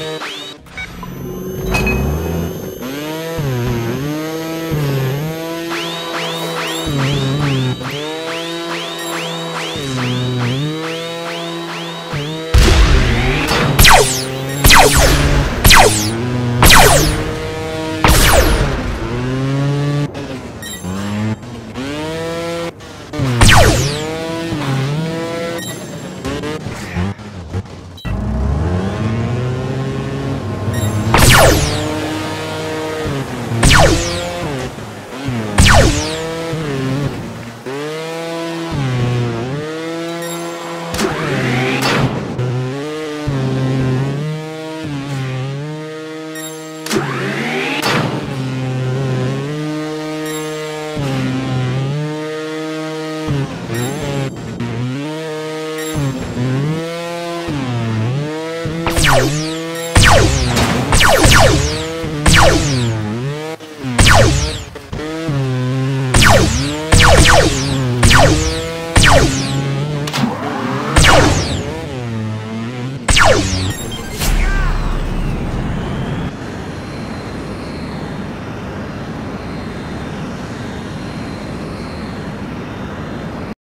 Mm-hmm. you. you